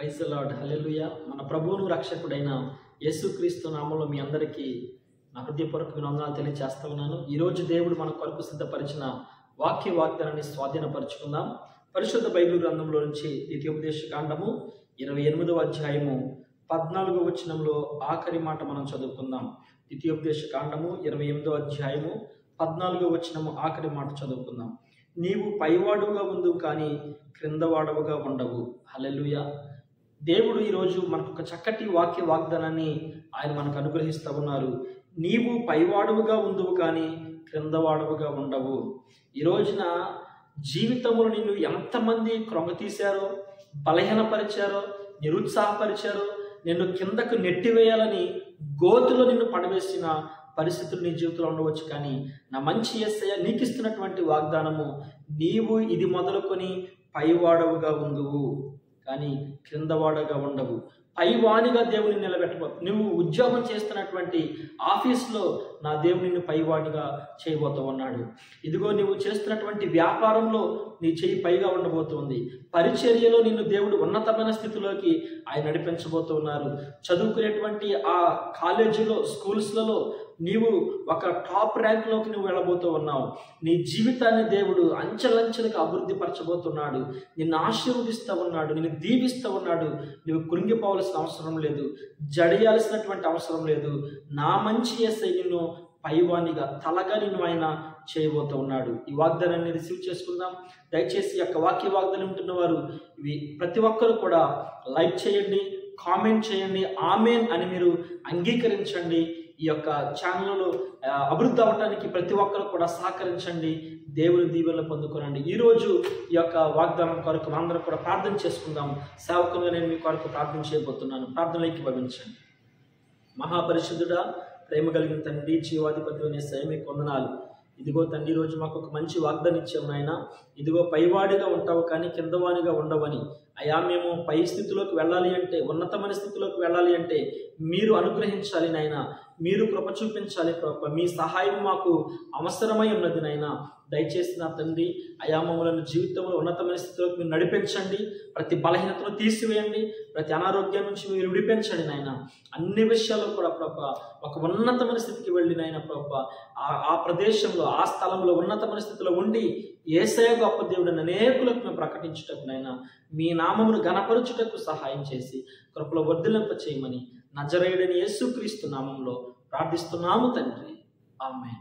Praise lord hallelujah మన ప్రభువును రక్షకుడైన యేసుక్రీస్తు నామంలో మీ అందరికీ నా హృదయపూర్వక వినందనాలు తెలియజేస్తా ఉన్నాను. ఈరోజు దేవుడు మన కొరకు సిద్ధపరిచిన వాక్య వాగ్దానాన్ని స్వాధీనపరుచుకుందాం. పరిశుద్ధ బైబిల్ గ్రంథంలో నుంచి ద్వితీయోపదేశ కాండము ఇరవై ఎనిమిదవ అధ్యాయము పద్నాలుగో వచనంలో ఆఖరి మాట మనం చదువుకుందాం. ద్వితీయోపదేశ కాండము ఇరవై ఎనిమిదో అధ్యాయము పద్నాలుగో వచనము ఆఖరి మాట చదువుకుందాం. నీవు పైవాడుగా ఉండు కానీ క్రిందవాడవుగా ఉండవు. హల్లెలూయా. దేవుడు ఈరోజు మనకు ఒక చక్కటి వాక్య వాగ్దానాన్ని ఆయన మనకు అనుగ్రహిస్తూ ఉన్నారు. నీవు పైవాడువుగా ఉందువు కానీ క్రిందవాడవుగా ఉండవు. ఈ రోజున జీవితంలో నిన్ను ఎంతమంది క్రొంగతీశారో బలహీనపరిచారో నిరుత్సాహపరిచారో నిన్ను కిందకు నెట్టివేయాలని గోతులో నిన్ను పడవేసిన పరిస్థితులు నీ జీవితంలో ఉండవచ్చు కానీ నా మంచి ఎస్ఐ నీకు ఇస్తున్నటువంటి వాగ్దానము నీవు ఇది మొదలుకొని పైవాడవుగా ఉందువు. కానీ క్రిందవాడగా ఉండవు. పైవానిగా దేవుని నిలబెట్టబో నువ్వు ఉద్యోగం చేస్తున్నటువంటి ఆఫీస్లో నా దేవుని పైవాణిగా చేయబోతూ ఉన్నాడు. ఇదిగో నువ్వు చేస్తున్నటువంటి వ్యాపారంలో నీ చెయ్యి పైగా ఉండబోతుంది. పరిచర్యలో నిన్ను దేవుడు ఉన్నతమైన స్థితిలోకి ఆయన నడిపించబోతూ ఉన్నారు. చదువుకునేటువంటి ఆ కాలేజీలో స్కూల్స్లలో నీవు ఒక టాప్ ర్యాంక్లోకి నువ్వు వెళ్ళబోతూ ఉన్నావు. నీ జీవితాన్ని దేవుడు అంచెలంచెలకు అభివృద్ధి పరచబోతున్నాడు నిన్ను ఆశీర్వదిస్తూ ఉన్నాడు. నిన్ను దీవిస్తూ ఉన్నాడు. నువ్వు కృంగిపోవలసిన అవసరం లేదు. జడియాల్సినటువంటి అవసరం లేదు. నా మంచి ఎస్ఐ నిన్ను పైవానిగా తలగా నిన్ను ఆయన చేయబోతూ ఉన్నాడు. ఈ వాగ్దానాన్ని రిసీవ్ చేసుకుందాం. దయచేసి యొక్క వాక్య వాగ్దానం ఉంటున్న వారు ఇవి ప్రతి ఒక్కరు కూడా లైక్ చేయండి కామెంట్ చేయండి ఆమెన్ అని మీరు అంగీకరించండి. ఈ యొక్క ఛానల్లో అభివృద్ధి అవ్వడానికి ప్రతి ఒక్కరు కూడా సహకరించండి. దేవుని దీవెనలు పొందుకోనండి. ఈరోజు ఈ యొక్క వాగ్దానం కొరకు మనందరం కూడా ప్రార్థన చేసుకుందాం. సేవకులుగా నేను మీ కొరకు ప్రార్థన చేయబోతున్నాను. ప్రార్థనలోకి భవించండి మహాపరిశుద్ధుడా ప్రేమ కలిగిన తండ్రి జీవాధిపతి అనే సైమి కొందనాలు ఇదిగో తండ్రి రోజు మాకు ఒక మంచి వాగ్దానం ఇచ్చాము నాయన. ఇదిగో పైవాడిగా ఉంటావు కానీ కిందవానిగా ఉండవని. అయా మేము పై స్థితిలోకి వెళ్ళాలి అంటే ఉన్నతమైన స్థితిలోకి వెళ్ళాలి అంటే మీరు అనుగ్రహించాలి నాయన. మీరు కృప చూపించాలి ప్రభు. మీ సహాయం మాకు అవసరమై ఉన్నది నాయన. దయచేసి నా తండ్రి అయా మమ్మలను జీవితంలో ఉన్నతమైన స్థితిలోకి మీరు నడిపించండి. ప్రతి బలహీనతను తీసివేయండి. ప్రతి అనారోగ్యం నుంచి మీరు విడిపించండి నాయన. అన్ని విషయాల్లో కూడా ప్రభ ఒక ఉన్నతమైన స్థితికి వెళ్ళి నాయన ప్రభ ఆ ప్రదేశంలో ఆ స్థలంలో ఉన్నతమైన స్థితిలో ఉండి ఏసయ గొప్ప దేవుడిని అనేకులకు మేము ప్రకటించుటకు నాయన మీ నామమును గణపరుచుటకు సహాయం చేసి కృపలో వర్ధిలింప చేయమని నజరేయుడని యేసుక్రీస్తు నామంలో ప్రార్థిస్తున్నాము తండ్రి. ఆమె